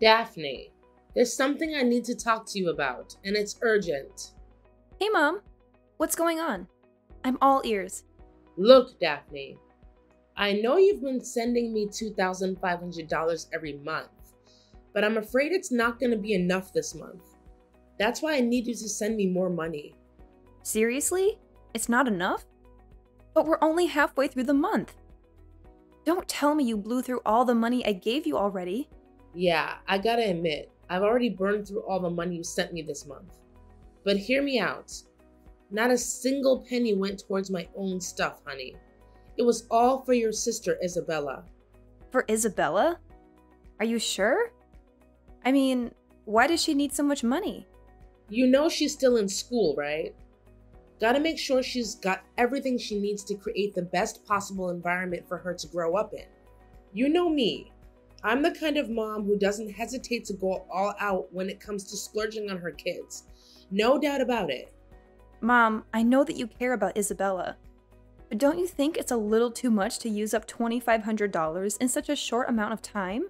Daphne, there's something I need to talk to you about, and it's urgent. Hey, Mom. What's going on? I'm all ears. Look, Daphne, I know you've been sending me $2,500 every month, but I'm afraid it's not going to be enough this month. That's why I need you to send me more money. Seriously? It's not enough? But we're only halfway through the month. Don't tell me you blew through all the money I gave you already. Yeah, I gotta admit, I've already burned through all the money you sent me this month. But hear me out. Not a single penny went towards my own stuff, honey. It was all for your sister, Isabella. For Isabella? Are you sure? I mean, why does she need so much money? You know she's still in school, right? Gotta make sure she's got everything she needs to create the best possible environment for her to grow up in. You know me. I'm the kind of mom who doesn't hesitate to go all out when it comes to splurging on her kids. No doubt about it. Mom, I know that you care about Isabella. But don't you think it's a little too much to use up $2,500 in such a short amount of time?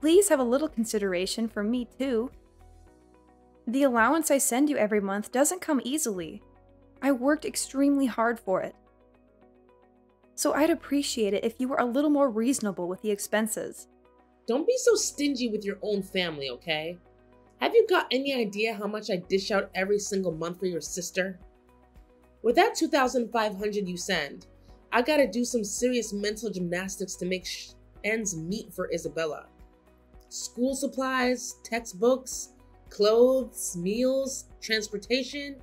Please have a little consideration for me, too. The allowance I send you every month doesn't come easily. I worked extremely hard for it. So I'd appreciate it if you were a little more reasonable with the expenses. Don't be so stingy with your own family, okay? Have you got any idea how much I dish out every single month for your sister? With that 2500 you send, I gotta do some serious mental gymnastics to make ends meet for Isabella. School supplies, textbooks, clothes, meals, transportation,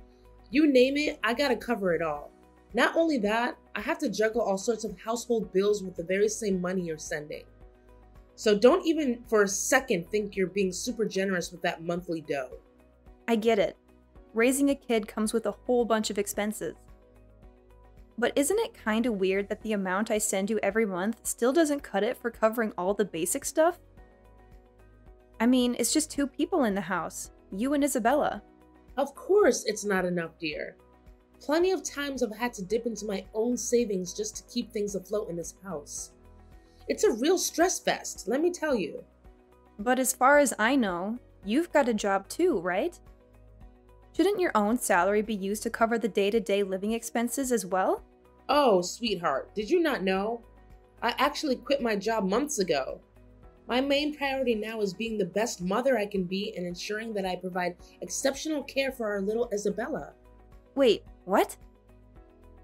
you name it, I gotta cover it all. Not only that, I have to juggle all sorts of household bills with the very same money you're sending. So don't even for a second think you're being super generous with that monthly dough. I get it. Raising a kid comes with a whole bunch of expenses. But isn't it kind of weird that the amount I send you every month still doesn't cut it for covering all the basic stuff? I mean, it's just two people in the house you and Isabella. Of course, it's not enough, dear. Plenty of times I've had to dip into my own savings just to keep things afloat in this house. It's a real stress fest, let me tell you. But as far as I know, you've got a job too, right? Shouldn't your own salary be used to cover the day to day living expenses as well? Oh, sweetheart, did you not know? I actually quit my job months ago. My main priority now is being the best mother I can be and ensuring that I provide exceptional care for our little Isabella. Wait, what?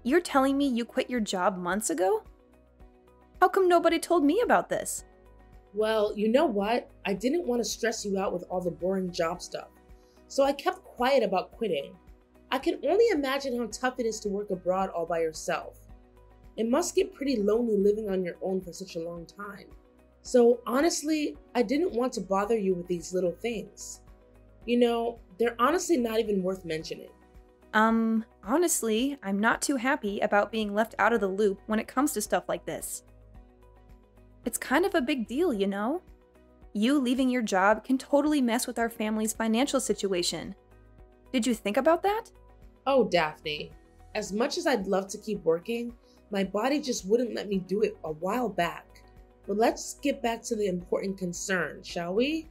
You're telling me you quit your job months ago? How come nobody told me about this? Well, you know what? I didn't want to stress you out with all the boring job stuff, so I kept quiet about quitting. I can only imagine how tough it is to work abroad all by yourself. It must get pretty lonely living on your own for such a long time. So, honestly, I didn't want to bother you with these little things. You know, they're honestly not even worth mentioning. Um, honestly, I'm not too happy about being left out of the loop when it comes to stuff like this. It's kind of a big deal, you know? You leaving your job can totally mess with our family's financial situation. Did you think about that? Oh, Daphne, as much as I'd love to keep working, my body just wouldn't let me do it a while back. But let's get back to the important concern, shall we?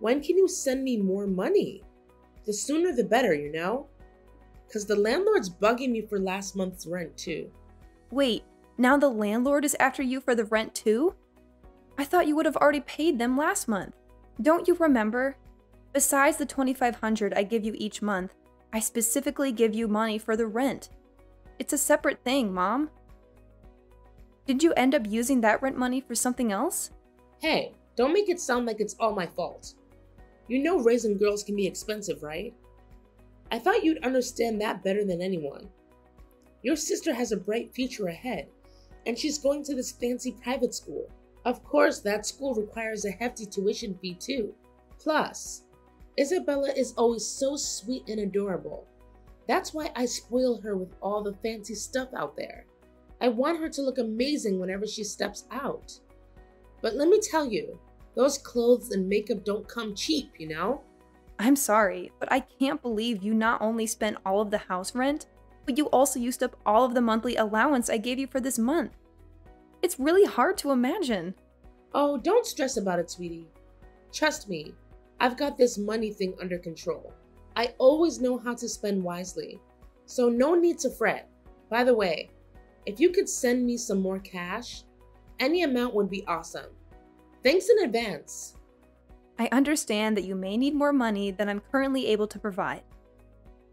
When can you send me more money? The sooner the better, you know? Because the landlord's bugging me for last month's rent, too. Wait, now the landlord is after you for the rent too? I thought you would have already paid them last month. Don't you remember? Besides the 2500 I give you each month, I specifically give you money for the rent. It's a separate thing, Mom. Did you end up using that rent money for something else? Hey, don't make it sound like it's all my fault. You know raising girls can be expensive, right? I thought you'd understand that better than anyone. Your sister has a bright future ahead, and she's going to this fancy private school. Of course, that school requires a hefty tuition fee too. Plus, Isabella is always so sweet and adorable. That's why I spoil her with all the fancy stuff out there. I want her to look amazing whenever she steps out. But let me tell you, those clothes and makeup don't come cheap, you know? I'm sorry, but I can't believe you not only spent all of the house rent, but you also used up all of the monthly allowance I gave you for this month. It's really hard to imagine. Oh, don't stress about it, sweetie. Trust me, I've got this money thing under control. I always know how to spend wisely, so no need to fret. By the way, if you could send me some more cash, any amount would be awesome. Thanks in advance. I understand that you may need more money than I'm currently able to provide.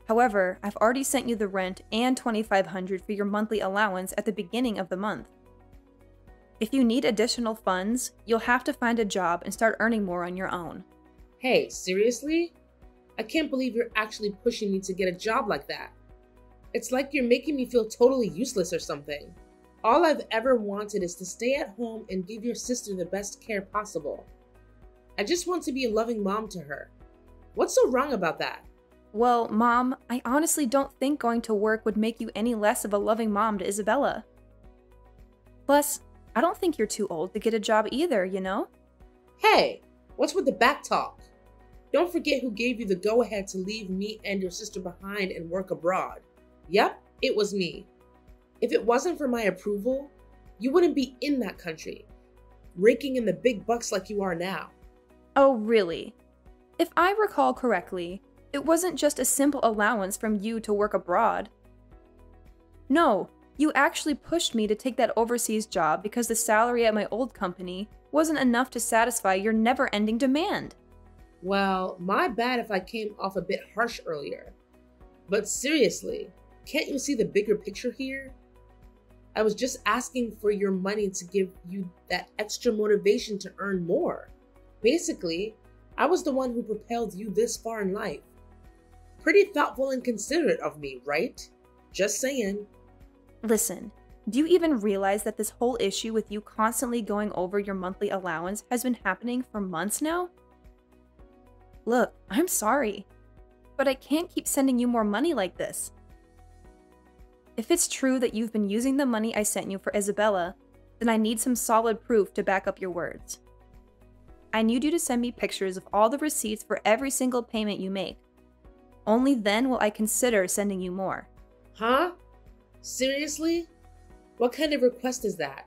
However, I've already sent you the rent and 2500 for your monthly allowance at the beginning of the month. If you need additional funds, you'll have to find a job and start earning more on your own. Hey, seriously? I can't believe you're actually pushing me to get a job like that. It's like you're making me feel totally useless or something. All I've ever wanted is to stay at home and give your sister the best care possible. I just want to be a loving mom to her. What's so wrong about that? Well, Mom, I honestly don't think going to work would make you any less of a loving mom to Isabella. Plus, I don't think you're too old to get a job either, you know? Hey, what's with the back talk? Don't forget who gave you the go ahead to leave me and your sister behind and work abroad. Yep, it was me. If it wasn't for my approval, you wouldn't be in that country, raking in the big bucks like you are now. Oh, really? If I recall correctly, it wasn't just a simple allowance from you to work abroad. No, you actually pushed me to take that overseas job because the salary at my old company wasn't enough to satisfy your never ending demand. Well, my bad if I came off a bit harsh earlier. But seriously, can't you see the bigger picture here? I was just asking for your money to give you that extra motivation to earn more. Basically, I was the one who propelled you this far in life. Pretty thoughtful and considerate of me, right? Just saying. Listen, do you even realize that this whole issue with you constantly going over your monthly allowance has been happening for months now? Look, I'm sorry, but I can't keep sending you more money like this. If it's true that you've been using the money I sent you for Isabella, then I need some solid proof to back up your words. I need you to send me pictures of all the receipts for every single payment you make. Only then will I consider sending you more. Huh? Seriously? What kind of request is that?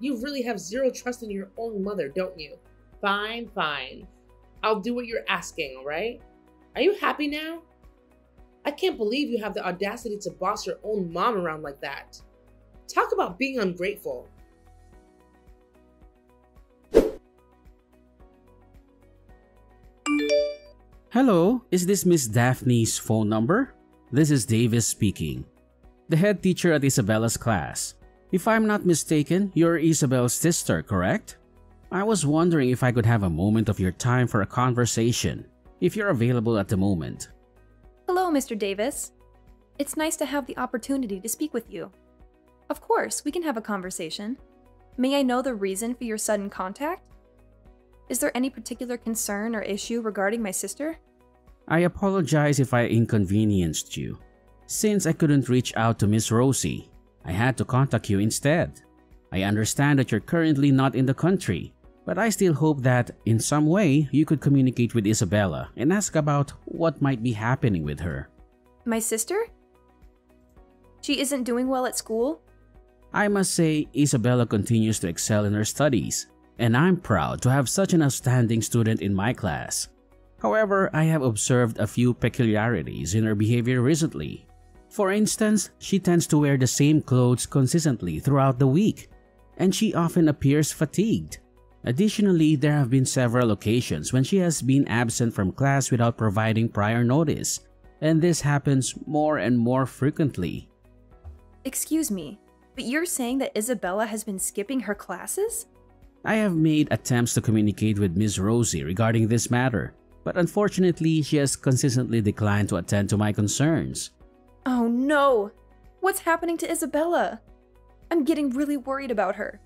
You really have zero trust in your own mother, don't you? Fine, fine. I'll do what you're asking, alright? Are you happy now? I can't believe you have the audacity to boss your own mom around like that. Talk about being ungrateful. Hello, is this Miss Daphne's phone number? This is Davis speaking, the head teacher at Isabella's class. If I'm not mistaken, you're Isabel's sister, correct? I was wondering if I could have a moment of your time for a conversation, if you're available at the moment. Hello, Mr. Davis. It's nice to have the opportunity to speak with you. Of course, we can have a conversation. May I know the reason for your sudden contact? Is there any particular concern or issue regarding my sister? I apologize if I inconvenienced you. Since I couldn't reach out to Miss Rosie, I had to contact you instead. I understand that you're currently not in the country, but I still hope that, in some way, you could communicate with Isabella and ask about what might be happening with her. My sister? She isn't doing well at school? I must say, Isabella continues to excel in her studies, and I'm proud to have such an outstanding student in my class. However, I have observed a few peculiarities in her behavior recently. For instance, she tends to wear the same clothes consistently throughout the week, and she often appears fatigued. Additionally, there have been several occasions when she has been absent from class without providing prior notice, and this happens more and more frequently. Excuse me, but you're saying that Isabella has been skipping her classes? I have made attempts to communicate with Ms. Rosie regarding this matter, but unfortunately, she has consistently declined to attend to my concerns. Oh no! What's happening to Isabella? I'm getting really worried about her.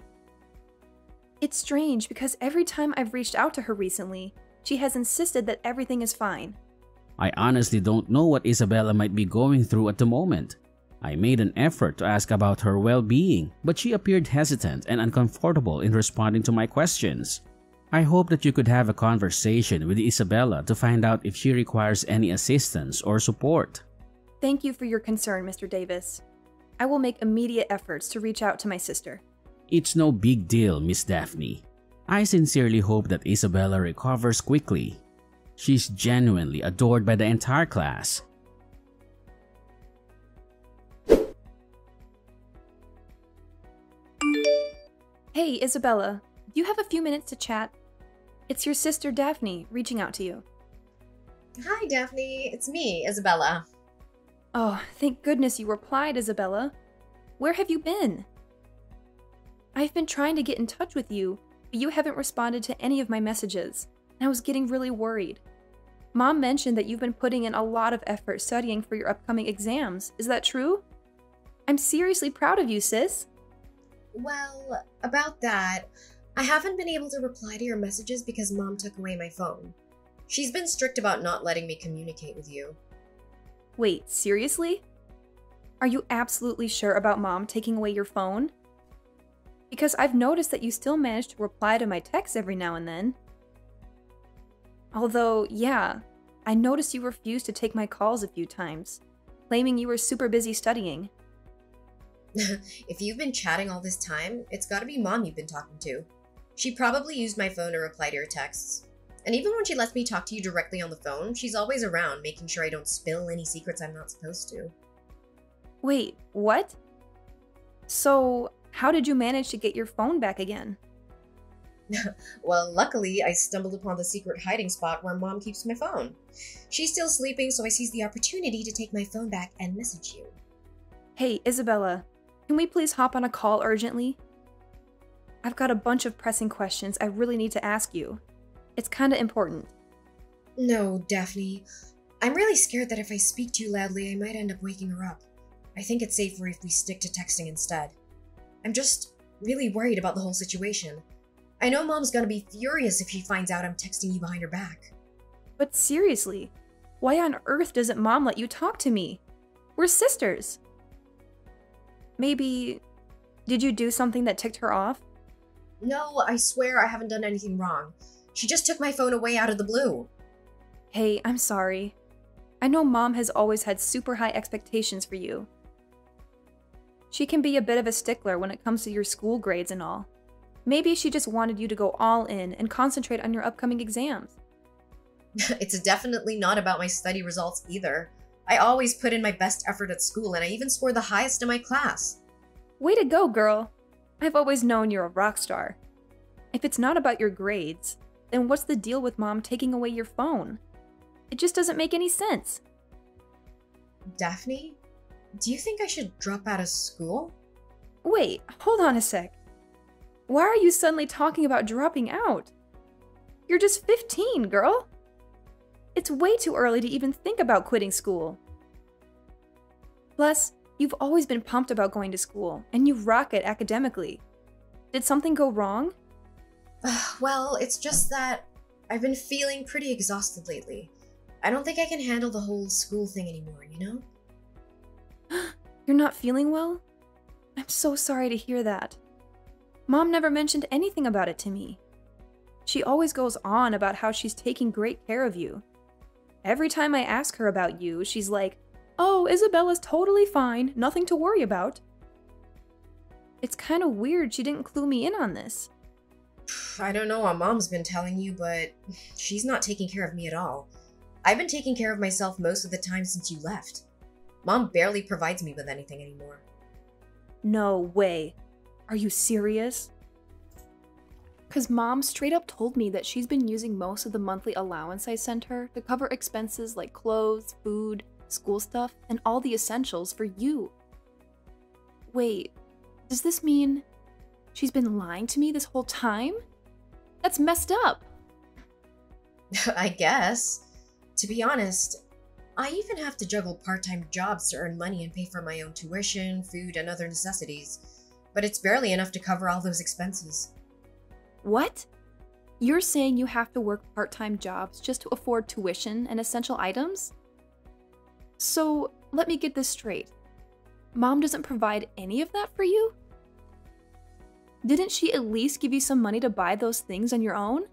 It's strange because every time I've reached out to her recently, she has insisted that everything is fine. I honestly don't know what Isabella might be going through at the moment. I made an effort to ask about her well being, but she appeared hesitant and uncomfortable in responding to my questions. I hope that you could have a conversation with Isabella to find out if she requires any assistance or support. Thank you for your concern, Mr. Davis. I will make immediate efforts to reach out to my sister. It's no big deal, Miss Daphne. I sincerely hope that Isabella recovers quickly. She's genuinely adored by the entire class. Hey, Isabella, do you have a few minutes to chat? It's your sister Daphne reaching out to you. Hi, Daphne. It's me, Isabella. Oh, thank goodness you replied, Isabella. Where have you been? I've been trying to get in touch with you, but you haven't responded to any of my messages, and I was getting really worried. Mom mentioned that you've been putting in a lot of effort studying for your upcoming exams. Is that true? I'm seriously proud of you, sis. Well, about that, I haven't been able to reply to your messages because mom took away my phone. She's been strict about not letting me communicate with you. Wait, seriously? Are you absolutely sure about mom taking away your phone? Because I've noticed that you still manage to reply to my texts every now and then. Although, yeah, I noticed you refused to take my calls a few times, claiming you were super busy studying. if you've been chatting all this time, it's gotta be mom you've been talking to. She probably used my phone to reply to your texts. And even when she lets me talk to you directly on the phone, she's always around, making sure I don't spill any secrets I'm not supposed to. Wait, what? So, how did you manage to get your phone back again? well, luckily, I stumbled upon the secret hiding spot where mom keeps my phone. She's still sleeping, so I seized the opportunity to take my phone back and message you. Hey, Isabella, can we please hop on a call urgently? I've got a bunch of pressing questions I really need to ask you. It's kinda important. No, Daphne. I'm really scared that if I speak too loudly, I might end up waking her up. I think it's safer if we stick to texting instead. I'm just really worried about the whole situation. I know mom's gonna be furious if she finds out I'm texting you behind her back. But seriously, why on earth doesn't mom let you talk to me? We're sisters. Maybe. Did you do something that ticked her off? No, I swear I haven't done anything wrong. She just took my phone away out of the blue. Hey, I'm sorry. I know mom has always had super high expectations for you. She can be a bit of a stickler when it comes to your school grades and all. Maybe she just wanted you to go all in and concentrate on your upcoming exams. it's definitely not about my study results either. I always put in my best effort at school and I even scored the highest in my class. Way to go, girl! I've always known you're a rock star. If it's not about your grades, then what's the deal with mom taking away your phone? It just doesn't make any sense. Daphne, do you think I should drop out of school? Wait, hold on a sec. Why are you suddenly talking about dropping out? You're just 15, girl. It's way too early to even think about quitting school. Plus, you've always been pumped about going to school, and you rock it academically. Did something go wrong? well, it's just that I've been feeling pretty exhausted lately. I don't think I can handle the whole school thing anymore, you know? You're not feeling well? I'm so sorry to hear that. Mom never mentioned anything about it to me. She always goes on about how she's taking great care of you. Every time I ask her about you, she's like, Oh, Isabella's totally fine, nothing to worry about. It's kind of weird she didn't clue me in on this. I don't know what mom's been telling you, but she's not taking care of me at all. I've been taking care of myself most of the time since you left. Mom barely provides me with anything anymore. No way. Are you serious? Because mom straight up told me that she's been using most of the monthly allowance I sent her to cover expenses like clothes, food, school stuff, and all the essentials for you. Wait, does this mean she's been lying to me this whole time? That's messed up. I guess. To be honest, I even have to juggle part time jobs to earn money and pay for my own tuition, food, and other necessities. But it's barely enough to cover all those expenses. What? You're saying you have to work part time jobs just to afford tuition and essential items? So, let me get this straight. Mom doesn't provide any of that for you? Didn't she at least give you some money to buy those things on your own?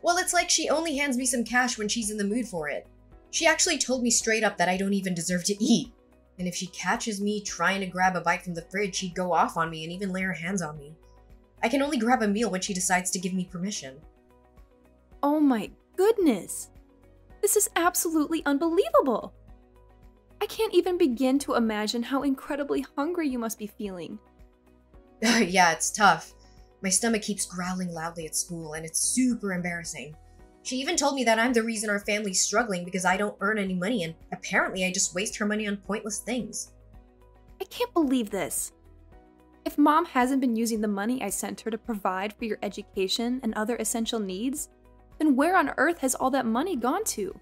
Well, it's like she only hands me some cash when she's in the mood for it. She actually told me straight up that I don't even deserve to eat. And if she catches me trying to grab a bite from the fridge, she'd go off on me and even lay her hands on me. I can only grab a meal when she decides to give me permission. Oh my goodness! This is absolutely unbelievable! I can't even begin to imagine how incredibly hungry you must be feeling. yeah, it's tough. My stomach keeps growling loudly at school, and it's super embarrassing. She even told me that I'm the reason our family's struggling because I don't earn any money, and apparently I just waste her money on pointless things. I can't believe this. If mom hasn't been using the money I sent her to provide for your education and other essential needs, then where on earth has all that money gone to?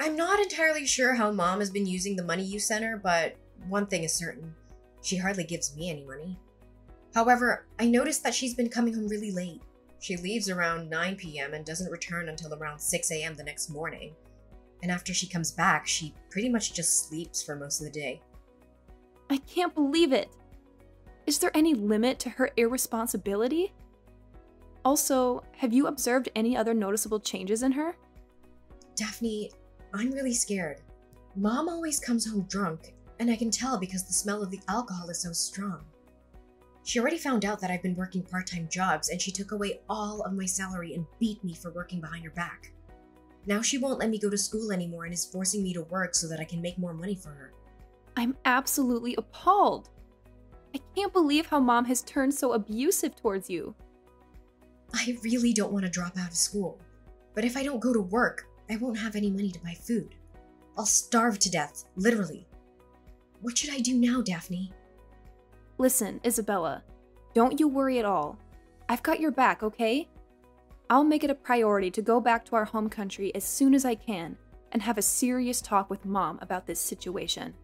I'm not entirely sure how mom has been using the money you sent her, but one thing is certain she hardly gives me any money. However, I noticed that she's been coming home really late. She leaves around 9 p.m. and doesn't return until around 6 a.m. the next morning. And after she comes back, she pretty much just sleeps for most of the day. I can't believe it. Is there any limit to her irresponsibility? Also, have you observed any other noticeable changes in her? Daphne, I'm really scared. Mom always comes home drunk, and I can tell because the smell of the alcohol is so strong. She already found out that I've been working part time jobs, and she took away all of my salary and beat me for working behind her back. Now she won't let me go to school anymore and is forcing me to work so that I can make more money for her. I'm absolutely appalled. I can't believe how mom has turned so abusive towards you. I really don't want to drop out of school. But if I don't go to work, I won't have any money to buy food. I'll starve to death, literally. What should I do now, Daphne? Listen, Isabella, don't you worry at all. I've got your back, okay? I'll make it a priority to go back to our home country as soon as I can and have a serious talk with mom about this situation.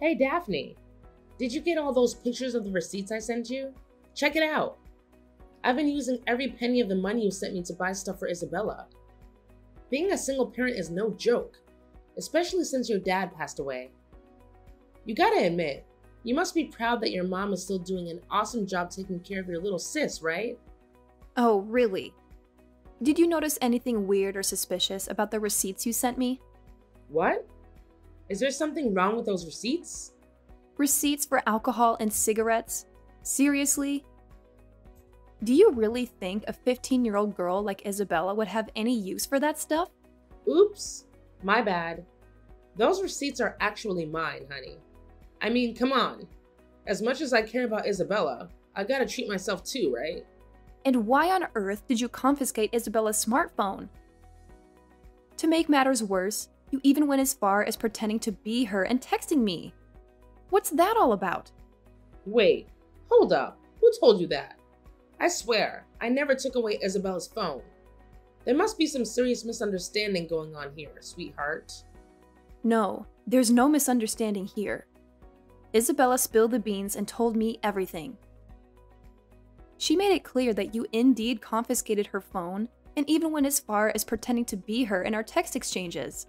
Hey, Daphne. Did you get all those pictures of the receipts I sent you? Check it out. I've been using every penny of the money you sent me to buy stuff for Isabella. Being a single parent is no joke, especially since your dad passed away. You gotta admit, you must be proud that your mom is still doing an awesome job taking care of your little sis, right? Oh, really? Did you notice anything weird or suspicious about the receipts you sent me? What? Is there something wrong with those receipts? Receipts for alcohol and cigarettes? Seriously? Do you really think a 15 year old girl like Isabella would have any use for that stuff? Oops, my bad. Those receipts are actually mine, honey. I mean, come on. As much as I care about Isabella, I gotta treat myself too, right? And why on earth did you confiscate Isabella's smartphone? To make matters worse, you even went as far as pretending to be her and texting me. What's that all about? Wait, hold up. Who told you that? I swear, I never took away Isabella's phone. There must be some serious misunderstanding going on here, sweetheart. No, there's no misunderstanding here. Isabella spilled the beans and told me everything. She made it clear that you indeed confiscated her phone and even went as far as pretending to be her in our text exchanges.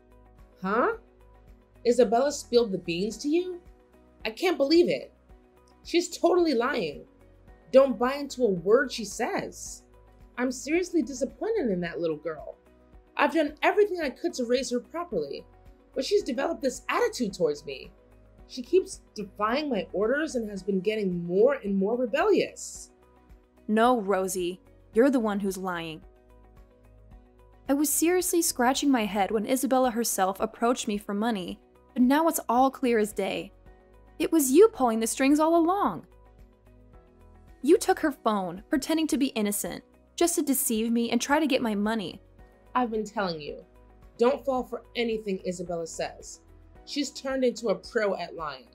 Huh? Isabella spilled the beans to you? I can't believe it. She's totally lying. Don't buy into a word she says. I'm seriously disappointed in that little girl. I've done everything I could to raise her properly, but she's developed this attitude towards me. She keeps defying my orders and has been getting more and more rebellious. No, Rosie, you're the one who's lying. I was seriously scratching my head when Isabella herself approached me for money, but now it's all clear as day. It was you pulling the strings all along. You took her phone, pretending to be innocent, just to deceive me and try to get my money. I've been telling you, don't fall for anything Isabella says. She's turned into a pro at lying.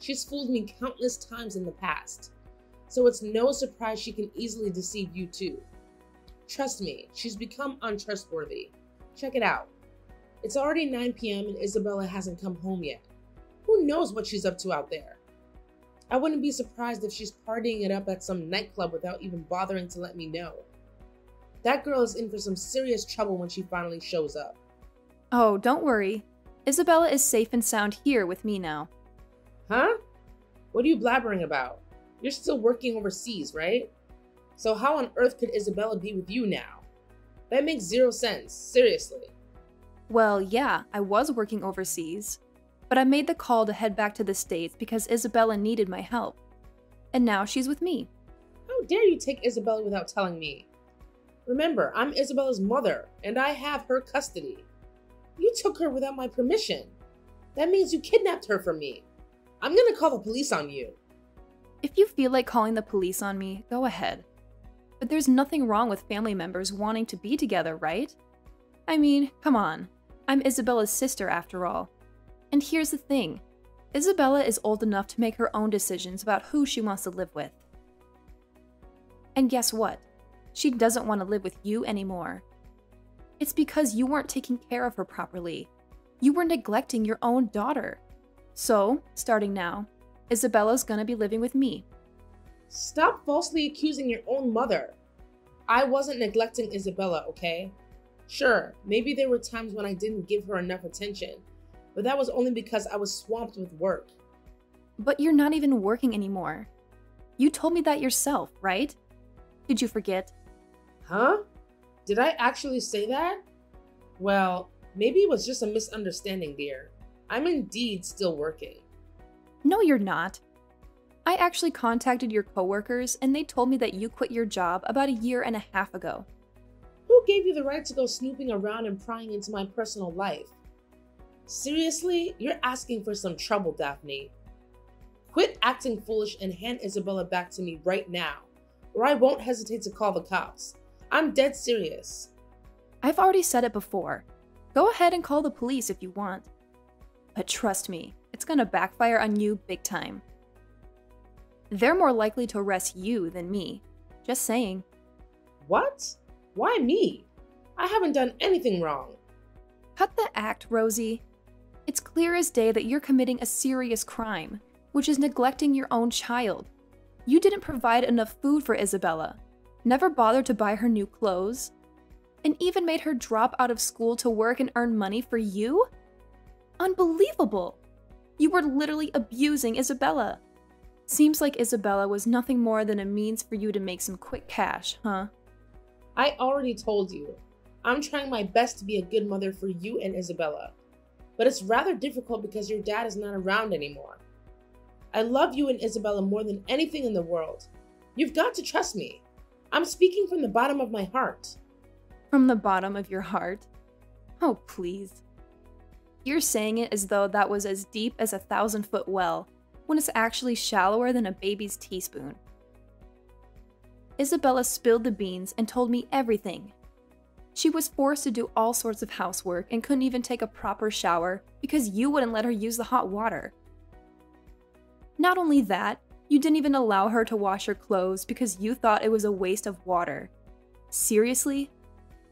She's fooled me countless times in the past, so it's no surprise she can easily deceive you too. Trust me, she's become untrustworthy. Check it out. It's already 9 p.m. and Isabella hasn't come home yet. Who knows what she's up to out there? I wouldn't be surprised if she's partying it up at some nightclub without even bothering to let me know. That girl is in for some serious trouble when she finally shows up. Oh, don't worry. Isabella is safe and sound here with me now. Huh? What are you blabbering about? You're still working overseas, right? So how on earth could Isabella be with you now? That makes zero sense, seriously. Well, yeah, I was working overseas, but I made the call to head back to the States because Isabella needed my help. And now she's with me. How dare you take Isabella without telling me? Remember, I'm Isabella's mother, and I have her custody. You took her without my permission. That means you kidnapped her from me. I'm gonna call the police on you. If you feel like calling the police on me, go ahead. But there's nothing wrong with family members wanting to be together, right? I mean, come on. I'm Isabella's sister after all. And here's the thing Isabella is old enough to make her own decisions about who she wants to live with. And guess what? She doesn't want to live with you anymore. It's because you weren't taking care of her properly. You were neglecting your own daughter. So, starting now, Isabella's gonna be living with me. Stop falsely accusing your own mother. I wasn't neglecting Isabella, okay? Sure, maybe there were times when I didn't give her enough attention, but that was only because I was swamped with work. But you're not even working anymore. You told me that yourself, right? Did you forget? Huh? Did I actually say that? Well, maybe it was just a misunderstanding, dear. I'm indeed still working. No, you're not. I actually contacted your coworkers and they told me that you quit your job about a year and a half ago. Who gave you the right to go snooping around and prying into my personal life? Seriously, you're asking for some trouble, Daphne. Quit acting foolish and hand Isabella back to me right now, or I won't hesitate to call the cops. I'm dead serious. I've already said it before. Go ahead and call the police if you want. But trust me, it's gonna backfire on you big time. They're more likely to arrest you than me. Just saying. What? Why me? I haven't done anything wrong. Cut the act, Rosie. It's clear as day that you're committing a serious crime, which is neglecting your own child. You didn't provide enough food for Isabella, never bothered to buy her new clothes, and even made her drop out of school to work and earn money for you? Unbelievable! You were literally abusing Isabella. Seems like Isabella was nothing more than a means for you to make some quick cash, huh? I already told you. I'm trying my best to be a good mother for you and Isabella. But it's rather difficult because your dad is not around anymore. I love you and Isabella more than anything in the world. You've got to trust me. I'm speaking from the bottom of my heart. From the bottom of your heart? Oh, please. You're saying it as though that was as deep as a thousand foot well, when it's actually shallower than a baby's teaspoon. Isabella spilled the beans and told me everything. She was forced to do all sorts of housework and couldn't even take a proper shower because you wouldn't let her use the hot water. Not only that, you didn't even allow her to wash her clothes because you thought it was a waste of water. Seriously?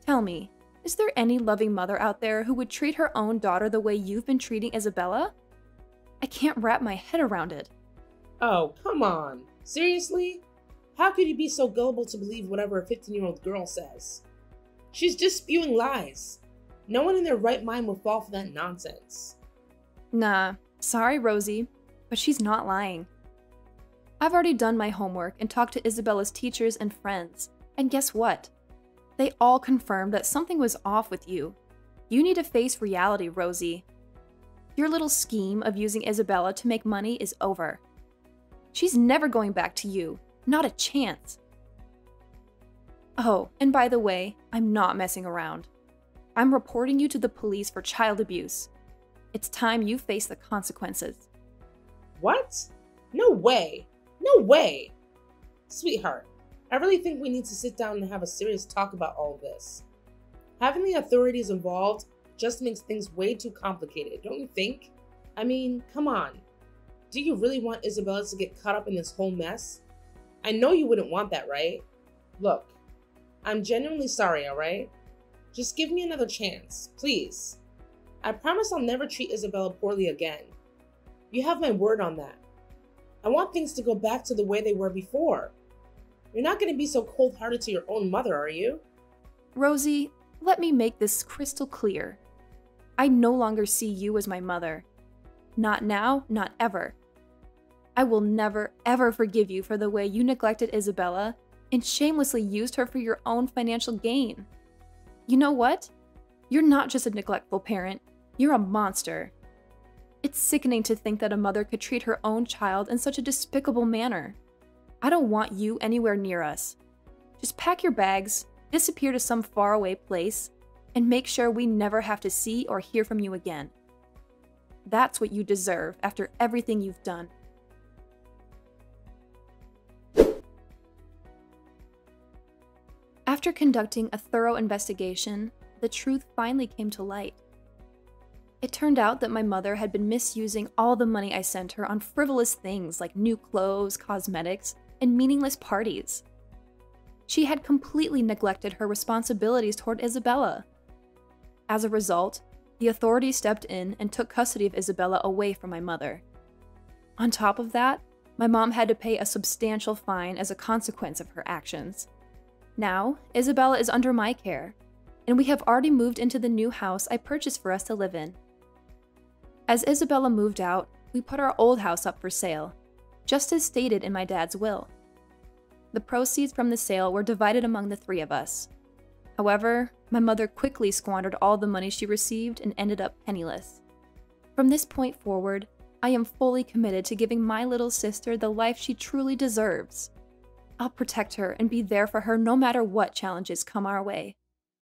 Tell me, is there any loving mother out there who would treat her own daughter the way you've been treating Isabella? I can't wrap my head around it. Oh, come on. Seriously? How could you be so gullible to believe whatever a 15 year old girl says? She's just spewing lies. No one in their right mind will fall for that nonsense. Nah, sorry, Rosie, but she's not lying. I've already done my homework and talked to Isabella's teachers and friends, and guess what? They all confirmed that something was off with you. You need to face reality, Rosie. Your little scheme of using Isabella to make money is over. She's never going back to you. Not a chance. Oh, and by the way, I'm not messing around. I'm reporting you to the police for child abuse. It's time you face the consequences. What? No way. No way. Sweetheart, I really think we need to sit down and have a serious talk about all this. Having the authorities involved just makes things way too complicated, don't you think? I mean, come on. Do you really want Isabella to get caught up in this whole mess? I know you wouldn't want that, right? Look, I'm genuinely sorry, alright? Just give me another chance, please. I promise I'll never treat Isabella poorly again. You have my word on that. I want things to go back to the way they were before. You're not going to be so cold hearted to your own mother, are you? Rosie, let me make this crystal clear. I no longer see you as my mother. Not now, not ever. I will never, ever forgive you for the way you neglected Isabella and shamelessly used her for your own financial gain. You know what? You're not just a neglectful parent, you're a monster. It's sickening to think that a mother could treat her own child in such a despicable manner. I don't want you anywhere near us. Just pack your bags, disappear to some faraway place, and make sure we never have to see or hear from you again. That's what you deserve after everything you've done. After conducting a thorough investigation, the truth finally came to light. It turned out that my mother had been misusing all the money I sent her on frivolous things like new clothes, cosmetics, and meaningless parties. She had completely neglected her responsibilities toward Isabella. As a result, the authorities stepped in and took custody of Isabella away from my mother. On top of that, my mom had to pay a substantial fine as a consequence of her actions. Now, Isabella is under my care, and we have already moved into the new house I purchased for us to live in. As Isabella moved out, we put our old house up for sale, just as stated in my dad's will. The proceeds from the sale were divided among the three of us. However, my mother quickly squandered all the money she received and ended up penniless. From this point forward, I am fully committed to giving my little sister the life she truly deserves. I'll protect her and be there for her no matter what challenges come our way.